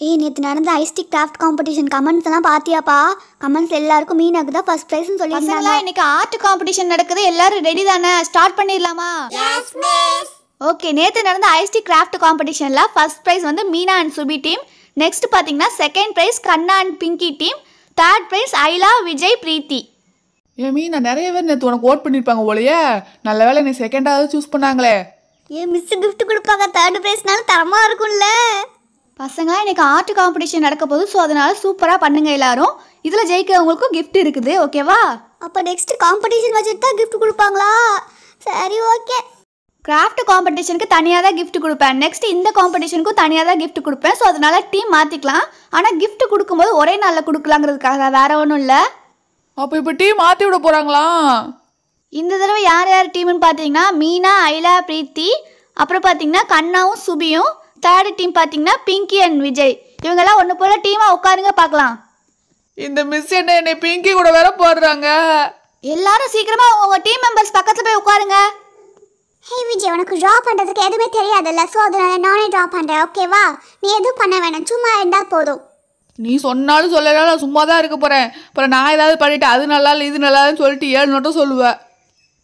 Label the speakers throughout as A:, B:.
A: ஏய் நேற்று நடந்த ஐஸ்டிக் கிராஃப்ட் காம்படிஷன் கமெண்ட்ஸ் எல்லாம் பாத்தியாப்பா? கமெண்ட்ஸ் எல்லாருக்கும் மீனாக்கு தான் ஃபர்ஸ்ட் ப்ரைஸ்னு சொல்லியிருந்தாங்க.
B: இன்னைக்கு ஆர்ட் காம்படிஷன் நடக்குது. எல்லாரும் ரெடி தானே? ஸ்டார்ட் பண்ணிடலாமா? ஓகே நேற்று நடந்த ஐஸ்டி கிராஃப்ட் காம்படிஷனில் ஃபர்ஸ்ட் ப்ரைஸ் வந்து Meena and Subi team next பார்த்தீங்கன்னா second prize Kanna and Pinky team third prize Aila Vijay Preethi.
C: ஏன் மீ நான் நிறைய பேர் நேற்று உனக்கு ஓட் பண்ணியிருப்பாங்க போலயே. நல்ல வேளை நீ செகண்டாவது சூஸ் பண்ணாங்களே.
A: ஏன் மிஸ் gift கொடுப்பாங்க. தேர்ட் ப்ரைஸ்னால தரமாக இருக்கும்ல.
B: பசங்களா இன்னைக்கு ஆர்ட் காம்படிஷன் நடக்க போகுது. ஸோ அதனால சூப்பராக பண்ணுங்க எல்லாரும். இதில் ஜெயிக்கிறவங்களுக்கும் gift இருக்குது. ஓகேவா
A: அப்போ நெக்ஸ்ட் காம்படிஷன் வச்சுட்டு தான் gift கொடுப்பாங்களா? சரி ஓகே
B: கிராஃப்ட் காம்படிஷனுக்கு தனியாக தான் gift கொடுப்பேன். நெக்ஸ்ட் இந்த காம்படிஷனுக்கும் தனியாக தான் gift கொடுப்பேன். ஸோ அதனால டீம் மாற்றிக்கலாம் ஆனால் gift கொடுக்கும்போது ஒரே நாளில் கொடுக்கலாங்கிறதுக்காக வேற ஒன்றும் இல்லை.
C: அப்போ இப்போ டீ மாற்றி விட போகிறாங்களா
B: இந்த தடவை யார் யார் டீம்னு பார்த்தீங்கன்னா மீனா ஐலா பிரீத்தி அப்புறம் பார்த்தீங்கன்னா கண்ணாவும் சுபியும் தேர்டு டீம் பார்த்தீங்கன்னா பிங்கி அண்ட் விஜய். இவங்கெல்லாம் ஒன்று போல டீமாக உட்காருங்க பார்க்கலாம்
C: இந்த மிஸ் என்ன என்னை பிங்கி கூட வேற போடுறாங்க.
B: எல்லாரும் சீக்கிரமா உங்க டீம் மெம்பர்ஸ் பக்கத்துல போய் உட்காருங்க.
A: ஹே விஜய் உனக்கு ட்ரா பண்ணுறதுக்கு எதுவுமே தெரியாதுல்ல ஸோ அதனால நானே ட்ரா பண்ணுறேன் ஓகேவா நீ எதுவும் பண்ண வேணாம் சும்மா இருந்தால் போதும்.
C: நீ சொன்னாலும் சொல்லலாம் நான் சும்மா தான் இருக்க போகிறேன் அப்புறம் நான் ஏதாவது பண்ணிட்டு அது நல்லா இல்லை இது நல்லா இல்லைன்னு சொல்லிட்டு ஏழு நோட்டம் சொல்லுவேன்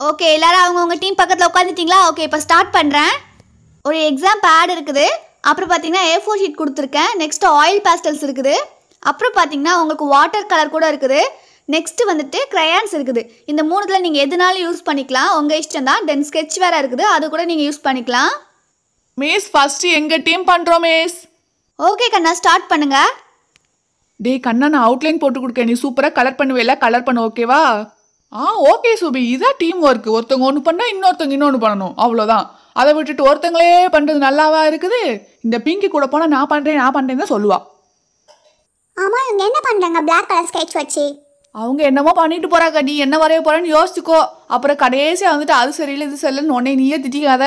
B: ஓகே எல்லாரும் அவங்க உங்க டீம் பக்கத்தில் உட்காந்துட்டீங்களா ஓகே இப்போ ஸ்டார்ட் பண்ணுறேன் ஒரு எக்ஸாம் பேட் இருக்குது. அப்புறம் பார்த்தீங்கன்னா ஏ ஃபோர் ஷீட் கொடுத்துருக்கேன். நெக்ஸ்ட் ஆயில் பேஸ்டல்ஸ் இருக்குது. அப்புறம் பார்த்தீங்கன்னா உங்களுக்கு வாட்டர் கலர் கூட இருக்குது. நெக்ஸ்ட் வந்துட்டு crayons இருக்குது. இந்த மூணுத்தில் நீங்கள் எதுனாலும் யூஸ் பண்ணிக்கலாம். உங்கள் இஷ்டம் தான். தென் ஸ்கெட்ச் வேறு இருக்குது. அது கூட நீங்கள் யூஸ் பண்ணிக்கலாம்.
C: மிஸ் ஃபஸ்ட்டு எங்கள் டீம் பண்ணுறோம் மிஸ்
B: ஓகே கண்ணா ஸ்டார்ட் பண்ணுங்க.
C: டேய் கண்ணா நான் அவுட்லைன் போட்டு கொடுக்கேன். நீ சூப்பராக கலர் பண்ணுவேல கலர் பண்ண ஓகேவா ஆ ஓகே சுபி. இதான் டீம் ஒர்க் ஒருத்தவங்க ஒன்று பண்ணால் இன்னொருத்தவங்க இன்னொன்று பண்ணணும். அவ்வளோதான் அதை விட்டுட்டு ஒருத்தங்களே பண்ணுறது நல்லாவா இருக்குது? இந்த பிங்கி கூட போனால் நான் பண்ணுறேன் நான் பண்ணுறேன்னு தான் சொல்லுவா.
A: ஆமாம் இவங்க என்ன பண்ணுறாங்க பிளாக் கலர் ஸ்கெட்ச் வச்சு?
C: அவங்க என்னமோ பண்ணிட்டு போறாங்க. நீ என்ன வரைய போறேன்னு யோசிச்சுக்கோ. அப்புறம் கடைசியா வந்துட்டு அது சரியில்லை இது சரியில்லைன்னு உடனே நீயே திட்டிக்காத.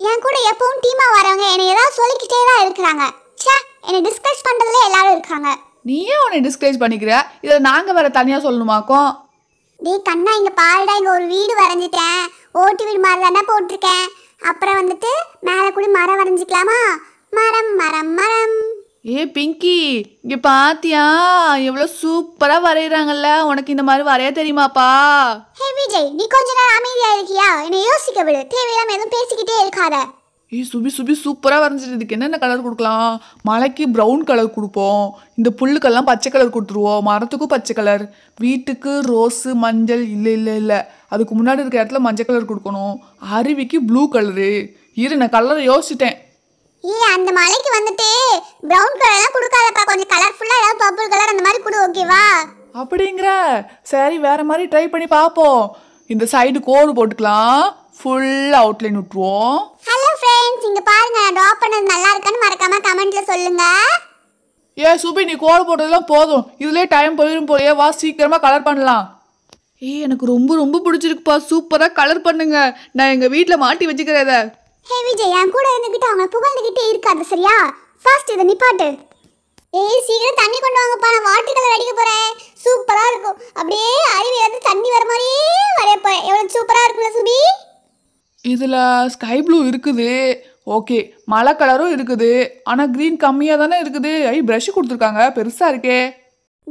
A: என் கூட எப்பவும் டீமாக வரவங்க என்னை ஏதாவது சொல்லிக்கிட்டே தான் இருக்கிறாங்க. ச்சே என்னை டிஸ்கஸ் பண்ணுறதுல எல்லாரும் இருக்காங்க.
C: நீயே உன்னை டிஸ்கரேஜ் பண்ணிக்கிற? இதில் நாங்கள் வேற தனியாக சொல்லணுமாக்கும்?
A: டேய் கண்ணா இங்கே பாருடா இங்கே ஒரு வீடு வரைஞ்சிட்டேன். ஓட்டு வீடு மாதிரி தானே போட்டிருக்கேன். அப்புறம் வந்துட்டு மேலே கூட மரம் வரைஞ்சிக்கலாமா? மரம் மரம் மரம்.
C: ஏ பிங்கி இங்கே பாத்தியா? எவ்வளோ சூப்பராக வரைகிறாங்கல்ல உனக்கு இந்த மாதிரி வரைய தெரியுமாப்பா?
A: ஹே விஜய் நீ கொஞ்ச நேரம் அமைதியா இருக்கியா? என்னை யோசிக்க விடு. தேவையில்லாம எதுவும் பேசிக்கிட்டே இருக்காத.
C: ஏ சுபி சுபி சூப்பராக வரைஞ்சிட்டு இதுக்கு என்னென்ன கலர் கொடுக்கலாம்? மலைக்கு ப்ரௌன் கலர் கொடுப்போம். இந்த புல்லுக்கெல்லாம் பச்சை கலர் கொடுத்துருவோம். மரத்துக்கும் பச்சை கலர் வீட்டுக்கு ரோஸு மஞ்சள் இல்லை இல்லை இல்லை. அதுக்கு முன்னாடி இருக்க இடத்துல மஞ்சள் கலர் கொடுக்கணும். அருவிக்கு ப்ளூ கலரு இரு நான் கலரை யோசிச்சிட்டேன்.
A: ஏ அந்த மலைக்கு வந்துட்டு பிரவுன் கலர்லாம் கொடுக்காதப்பா. கொஞ்சம் கலர்ஃபுல்லா ஏதாவது பர்பிள் கலர் அந்த மாதிரி கொடு ஓகேவா
C: அப்படிங்கிற. சரி வேற மாதிரி ட்ரை பண்ணி பார்ப்போம். இந்த சைடு கோடு போட்டுக்கலாம். ஃபுல் அவுட்லைன் விட்டுருவோம்.
A: ஃப்ரெண்ட்ஸ் இங்க பாருங்க நான் ட்ரா பண்ணது நல்லா இருக்கான்னு மறக்காம கமெண்ட்ல சொல்லுங்க.
C: ஏ சுபி நீ கோடு போட்டதெல்லாம் போதும். இதுலயே டைம் போயிடும் போலயே வா சீக்கிரமா கலர் பண்ணலாம். ஏய் எனக்கு ரொம்ப ரொம்ப பிடிச்சிருக்குப்பா. சூப்பரா கலர் பண்ணுங்க. நான் எங்க வீட்ல மாட்டி வச்சுக்கிறேன் இதை.
A: ஹே விஜய் என் கூட இருந்துகிட்டு அவங்க புகழ்ந்துகிட்டே இருக்காது சரியா? ஃபர்ஸ்ட் இதை நிப்பாட்டு. ஏய் சீக்கிரம் தண்ணி கொண்டு வாங்கப்பா. நான் வாட்டர் கலர் அடிக்க போறேன் சூப்பரா இருக்கும் அப்படியே அருவியில இருந்து தண்ணி வர மாதிரியே வரைய போறேன் எவ்வளவு சூப்பரா இருக்குல்ல சுபி
C: இதுல ஸ்கை ப்ளூ இருக்குது. ஓகே மலை கலரும் இருக்குது. ஆனா க்ரீன் கம்மியா தானே இருக்குது. ஐ ப்ரஷ் கொடுத்துருக்காங்க. பெருசா இருக்கே.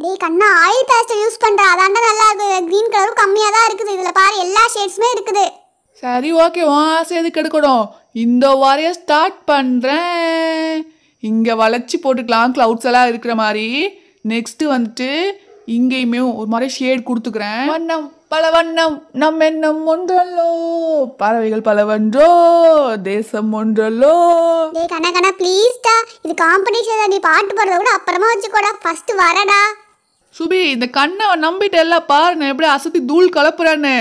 A: டேய் கண்ணா ஆயில் பேஸ்டல் யூஸ் பண்ற. அதாண்டா நல்லா இருக்கு. க்ரீன் கலரும் கம்மியா தான் இருக்குது. இதுல பாரு எல்லா ஷேட்ஸுமே இருக்குது.
C: சரி ஓகே உன் ஆசை எதுக்கு எடுக்கணும்? இந்த வரைய ஸ்டார்ட் பண்ணுறேன் இங்கே வளைச்சி போட்டுக்கலாம். க்ளவுட்ஸ் எல்லாம் இருக்கிற மாதிரி. நெக்ஸ்ட்டு வந்துட்டு இங்கேயுமே ஒரு மாதிரி ஷேட் கொடுத்துக்கிறேன். வண்ணம். பல வண்ணம் நம் எண்ணம் ஒன்றல்லோ? பறவைகள் பலவன்றோ? தேசம் ஒன்றல்லோ?
A: டேய் கண்ணா கண்ணா ப்ளீஸ்டா இது காம்படிஷன் நீ பாட்டு பாடுறத கூட அப்புறமா வச்சுக்கோடா. ஃபர்ஸ்ட் வரடா
C: சுபி இந்த கண்ணை நம்பிட்டேல்ல பாரு. நான் எப்படி அசத்தி தூள் கலப்புறேன்னு.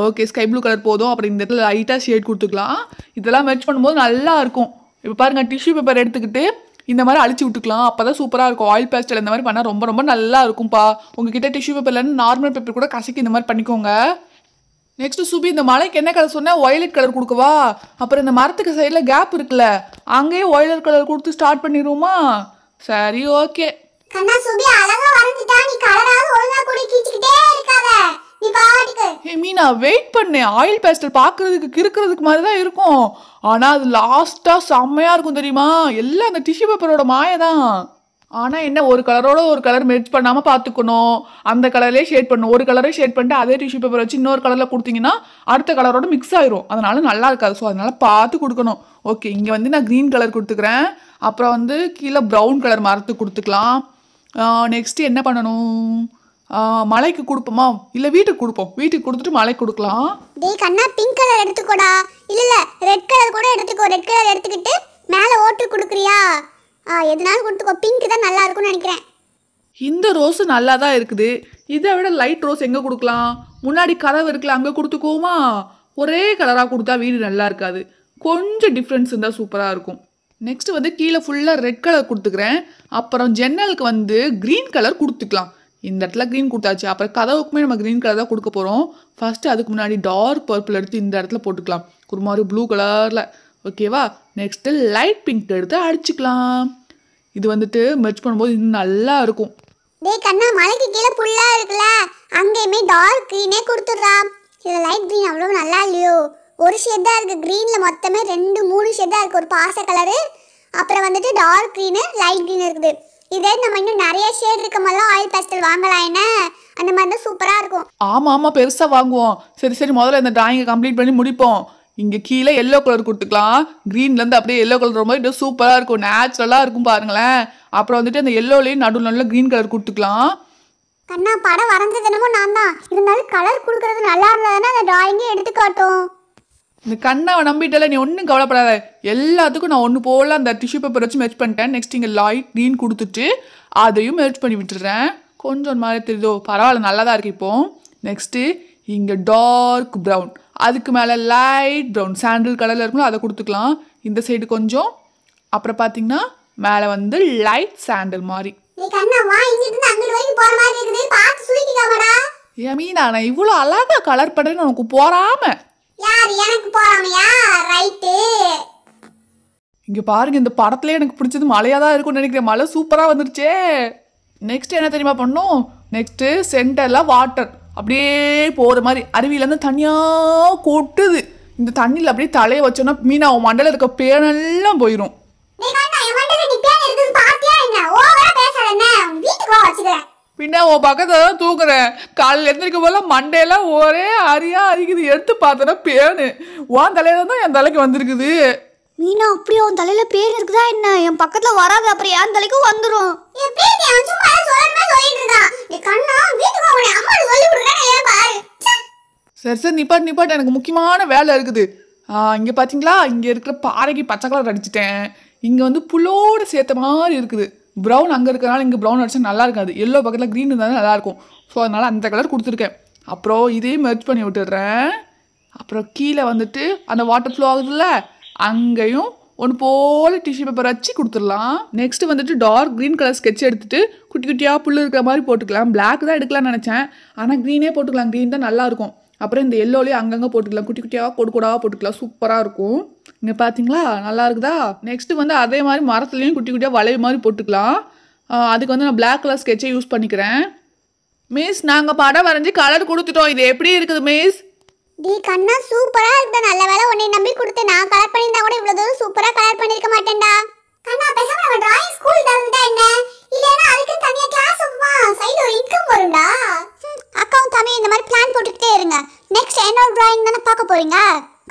C: ஓகே ஸ்கை ப்ளூ கலர் போதும். அப்புறம் இந்த இடத்துல லைட்டாக ஷேட் கொடுத்துக்கலாம். இதெல்லாம் மெர்ச் பண்ணும்போது நல்லா இருக்கும். இப்போ பாருங்க டிஷ்யூ பேப்பர் எடுத்துக்கிட்டு இந்த மாதிரி அழிச்சு விட்டுக்கலாம். அப்போ தான் சூப்பராக இருக்கும். ஆயில் பேஸ்டல் இந்த மாதிரி பண்ணால் ரொம்ப ரொம்ப நல்லா இருக்கும்ப்பா உங்ககிட்ட டிஷ்யூ பேப்பர்லேருந்து நார்மல் பேப்பர் கூட கசக்கி இந்த மாதிரி பண்ணிக்கோங்க. நெக்ஸ்ட் சுபி இந்த மலைக்கு என்ன கலர் சொன்னால் ஒயலட் கலர் கொடுக்கவா? அப்புறம் இந்த மரத்துக்கு சைடில் கேப் இருக்குல்ல. அங்கேயே ஒயலட் கலர் கொடுத்து ஸ்டார்ட் பண்ணிடுவோமா? சரி ஓகே
A: கண்ணா சுபி அழகா வரைஞ்சிட்டா நீ கலராவது ஒழுங்கா கூட கீச்சிக்கிட்டே இருக்காத நீ பாட்டுக்கு
C: ஏ மீ மீனா வெயிட் பண்ணேன் ஆயில் பேஸ்டல் பார்க்கறதுக்கு கிறுக்கிறதுக்கு மாதிரி தான் இருக்கும். ஆனால் அது லாஸ்ட்டாக செம்மையாக இருக்கும் தெரியுமா? எல்லாம் அந்த டிஷ்யூ பேப்பரோட மாய தான் ஆனால் என்ன ஒரு கலரோட ஒரு கலர் மெர்ச் பண்ணாமல் பார்த்துக்கணும். அந்த கலர்லேயே ஷேட் பண்ணணும். ஒரு கலரே ஷேட் பண்ணிட்டு அதே டிஷ்யூ பேப்பர் வச்சு இன்னொரு கலரில் கொடுத்தீங்கன்னா அடுத்த கலரோட மிக்ஸ் ஆயிரும். அதனால நல்லா இருக்காது. ஸோ அதனால பார்த்து கொடுக்கணும். ஓகே இங்கே வந்து நான் க்ரீன் கலர் கொடுத்துக்கிறேன். அப்புறம் வந்து கீழே ப்ரௌன் கலர் மரத்துக்கு கொடுத்துக்கலாம். நெக்ஸ்ட் என்ன பண்ணணும்? மலைக்கு கொடுப்போமா? இல்லை வீட்டுக்கு கொடுப்போம். வீட்டுக்கு கொடுத்துட்டு மலைக்கு கொடுக்கலாம்.
A: டேய் கண்ணா பிங்க் கலர் எடுத்துக்கோடா. இல்ல இல்ல ரெட் கலர் கூட எடுத்துக்கோ. ரெட் கலர் எடுத்துக்கிட்டு மேல ஓட்டு கொடுக்குறியா? ஆ எதுனாலும் கொடுத்துக்கோ. பிங்க் தான் நல்லா இருக்கும்னு நினைக்கிறேன்.
C: இந்த ரோஸு நல்லா தான் இருக்குது. இதை விட லைட் ரோஸ் எங்கே கொடுக்கலாம்? முன்னாடி கதவு இருக்குல்ல அங்கே கொடுத்துக்குவோமா? ஒரே கலராக கொடுத்தா வீடு நல்லா இருக்காது. கொஞ்சம் டிஃப்ரென்ஸ் இருந்தால் சூப்பராக இருக்கும். நெக்ஸ்ட் வந்து கீழே ஃபுல்லாக ரெட் கலர் கொடுத்துக்கிறேன். அப்புறம் ஜன்னலுக்கு வந்து க்ரீன் கலர் கொடுத்துக்கலாம். இந்த இடத்துல க்ரீன் கொடுத்தாச்சு. அப்புறம் கதவுக்குமே நம்ம க்ரீன் கலர் தான் கொடுக்க போகிறோம் ஃபஸ்ட்டு அதுக்கு முன்னாடி டார்க் பர்பிள் எடுத்து இந்த இடத்துல போட்டுக்கலாம். ஒரு மாதிரி ப்ளூ கலரில் ஓகேவா நெக்ஸ்ட்டு லைட் பிங்க் எடுத்து அடிச்சுக்கலாம். இது வந்துட்டு மெர்ச் பண்ணும்போது இன்னும் நல்லா இருக்கும்.
A: டேய் கண்ணா மலைக்கு கீழே புல்லா இருக்குல்ல? அங்கேயுமே டார்க் க்ரீனே கொடுத்துட்றா இது லைட் க்ரீன் அவ்வளோ நல்லா இல்லையோ? ஒரு ஷேட் தான் இருக்குது க்ரீனில் மொத்தமே ரெண்டு மூணு ஷேட் தான் இருக்குது ஒரு பாச கலரு அப்புறம் வந்துட்டு டார்க் க்ரீனு லைட் க்ரீன் இருக்குது. இதே நம்ம இன்னும் நிறைய ஷேட் இருக்க மாதிரிலாம் ஆயில் பேஸ்டல் வாங்கலாம் என்ன? அந்த மாதிரி தான் சூப்பராக இருக்கும்.
C: ஆமாம் ஆமாம் பெருசாக வாங்குவோம். சரி சரி முதல்ல இந்த டிராயிங்கை கம்ப்ளீட் பண்ணி முடிப்போம். இங்கே கீழே எல்லோ கலர் கொடுத்துக்கலாம். க்ரீன்லேருந்து அப்படியே எல்லோ கலர் இன்னும் சூப்பராக இருக்கும். நேச்சுரலாக இருக்கும் பாருங்களேன். அப்புறம் வந்துட்டு அந்த எல்லோலேயும் நடுவில் நல்ல க்ரீன் கலர் கொடுத்துக்கலாம்.
A: கண்ணா படம் வரைஞ்சது என்னமோ நான் தான் இருந்தாலும் கலர் கொடுக்கறது நல்லா இருந்ததுன்னா அந்த டிராயிங்கே எடுத்து காட்டும்.
C: இந்த கண்ணாவை நம்பிட்டல நீ ஒன்றும் கவலைப்படாத. எல்லாத்துக்கும் நான் ஒன்று போல் அந்த டிஷ்யூ பேப்பர் வச்சு மெர்ச் பண்ணிட்டேன். நெக்ஸ்ட் இங்கே லைட் க்ரீன் கொடுத்துட்டு அதையும் மெர்ச் பண்ணி விட்டுறேன் கொஞ்சம் மாதிரி தெரியுதோ? பரவாயில்ல நல்லா தான் இருக்கு இப்போ. நெக்ஸ்ட்டு இங்கே டார்க் ப்ரௌன் அதுக்கு மேலே லைட் ப்ரௌன் சாண்டில் கலரில் இருக்கும்ல அதை கொடுத்துக்கலாம். இந்த சைடு கொஞ்சம். அப்புறம் பார்த்தீங்கன்னா மேலே வந்து லைட் சாண்டில் மாதிரி.
A: இருக்குது.
C: ஏன் மீனா நான் இவ்வளோ அழகாக கலர் பண்ணுறேன்னு உனக்கு போறாமல்
A: யார் எனக்கு போறாமையா? ரைட்டு.
C: இங்க பாருங்க இந்த படத்துல எனக்கு பிடிச்சது மழையா தான் இருக்கும்னு நினைக்கிறேன். மழை சூப்பரா வந்துருச்சே. நெக்ஸ்ட் என்ன தெரியுமா பண்ணும்? நெக்ஸ்ட் சென்டர்ல வாட்டர் அப்படியே போற மாதிரி அருவியிலேருந்து தனியா கொட்டுது. இந்த தண்ணியில் அப்படியே தலையை வச்சோன்னா மீனா உன் மண்டல இருக்க பேனெல்லாம் போயிடும்
A: என்
C: பின்ன உன் பக்கத்துல தான் தூக்குறேன் காலையில் எழுந்திரிக்கும் போல மண்டையெல்லாம் ஒரே அரியா அரிக்குது. எடுத்து பார்த்தோன்னா பேனு. உன் தலையில தான் என் தலைக்கு வந்திருக்குது.
B: மீனா அப்படியே உன் தலையில பேர் இருக்குதா என்ன? என் பக்கத்துல வராது. அப்புறம் என் தலைக்கு வந்துடும்
A: என் பேத்தி அவன் சும்மா சொல்லணுமே சொல்லிட்டு இருக்கான் நீ கண்ணா வீட்டுக்கு வா உன்னை அம்மா சொல்லி கொடுக்குறேன் ஏன் பாரு. ச்சே.
C: சரி சரி நிப்பாட்டு நிப்பாட்டு எனக்கு முக்கியமான வேலை இருக்குது. இங்கே பார்த்தீங்களா இங்கே இருக்கிற பாறைக்கு பச்சை கலர் அடிச்சிட்டேன். இங்கே வந்து புல்லோடு சேர்த்த மாதிரி இருக்குது. ப்ரௌன் அங்கே இருக்கிறனால இங்கே ப்ரௌன் அடிச்சா நல்லா இருக்காது. எல்லோ பக்கத்தில் க்ரீன் இருந்தாலும் நல்லாயிருக்கும். ஸோ அதனால் அந்த கலர் கொடுத்துருக்கேன். அப்புறம் இதையும் மெர்ச் பண்ணி விட்டுடுறேன். அப்புறம் கீழே வந்துட்டு அந்த வாட்டர் ஃப்ளோ ஆகுதுல்ல அங்கேயும் ஒன்று போல் டிஷ்யூ பேப்பர் வச்சு கொடுத்துடலாம். நெக்ஸ்ட் வந்துட்டு டார்க் க்ரீன் கலர் ஸ்கெட்ச் எடுத்துட்டு குட்டி குட்டியாக புல் இருக்கிற மாதிரி போட்டுக்கலாம். பிளாக் தான் எடுக்கலாம்னு நினச்சேன். ஆனால் க்ரீனே போட்டுக்கலாம். க்ரீன் தான் நல்லாயிருக்கும் அப்புறம் இந்த எல்லோலேயே அங்கங்கே போட்டுக்கலாம். குட்டி குட்டியாக கொடு கூடாக போட்டுக்கலாம். சூப்பராக இருக்கும். இங்கே பார்த்தீங்களா நல்லா இருக்குதா? நெக்ஸ்ட்டு வந்து அதே மாதிரி மரத்துலேயும் குட்டி குட்டியாக வளைவு மாதிரி போட்டுக்கலாம். அதுக்கு வந்து நான் பிளாக் கலர் ஸ்கெட்சை யூஸ் பண்ணிக்கிறேன். மிஸ் நாங்கள் படம் வரைஞ்சி கலர் கொடுத்துட்டோம். இது எப்படி இருக்குது மிஸ்
A: டி கண்ணா சூப்பரா இருக்குடா நல்ல வேலை உன்னை நம்பி கொடுத்து நான் கலர் பண்ணியிருந்தா கூட இவ்வளவு தூரம் சூப்பரா கலர் பண்ணிருக்க மாட்டேன்டா. கண்ணா பேசாம நம்ம டிராயிங் ஸ்கூல் தந்துட்டா என்ன? இல்லனா அதுக்கு தனியா கிளாஸ் வைப்பா சைடு ஒரு இன்கம் டிராயிங் தானே பார்க்க போறீங்க?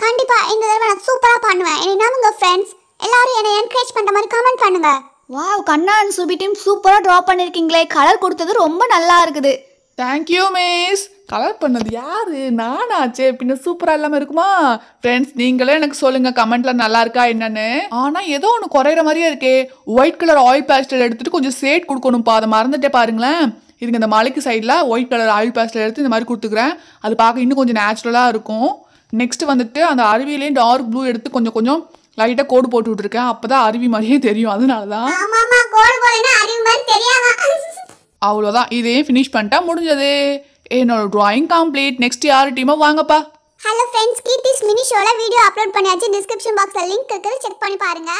A: கண்டிப்பா இந்த தடவை நான் சூப்பரா பண்ணுவேன். என்ன உங்க ஃப்ரெண்ட்ஸ் எல்லாரும் என்னை என்கரேஜ் பண்ற மாதிரி கமெண்ட் பண்ணுங்க.
B: Wow Kanna and Subi team சூப்பராக ட்ரா பண்ணியிருக்கீங்களே கலர் கொடுத்தது ரொம்ப நல்லா இருக்குது.
C: தேங்க்யூ மிஸ் கலர் பண்ணது யாரு? நானாச்சே. பின்ன சூப்பராக இல்லாமல் இருக்குமா? ஃப்ரெண்ட்ஸ் நீங்களே எனக்கு சொல்லுங்க கமெண்ட்ல நல்லா இருக்கா என்னன்னு. ஆனால் ஏதோ ஒன்று குறையிற மாதிரியே இருக்கே. ஒயிட் கலர் ஆயில் பேஸ்டல் எடுத்துட்டு கொஞ்சம் சேட் கொடுக்கணும்ப்பா. அதை மறந்துட்டே பாருங்களேன். இதுங்க இந்த மலைக்கு சைடில் ஒயிட் கலர் ஆயில் பேஸ்டல் எடுத்து இந்த மாதிரி கொடுத்துக்கிறேன். அது பார்க்க இன்னும் கொஞ்சம் நேச்சுரலாக இருக்கும். நெக்ஸ்ட் வந்துட்டு அந்த அருவியிலேயும் டார்க் ப்ளூ எடுத்து கொஞ்சம் கொஞ்சம் லைட்டாக கோடு போட்டு விட்ருக்கேன் அப்போ தான் அருவி மாதிரியே தெரியும். அதனால தான் அவ்வளோதான் இதையும் ஃபினிஷ் பண்ணிட்டா முடிஞ்சது. என்னோட டிராயிங் கம்ப்ளீட் நெக்ஸ்ட் யார் டீமோ வாங்கப்பா?
A: ஹலோ ஃப்ரெண்ட்ஸ் கீர்த்திஸ் மினி ஷோல வீடியோ அப்லோட் பண்ணியாச்சு. டிஸ்கிரிப்ஷன் பாக்ஸ்ல லிங்க் இருக்குது. செக் பண்ணி பாருங்க.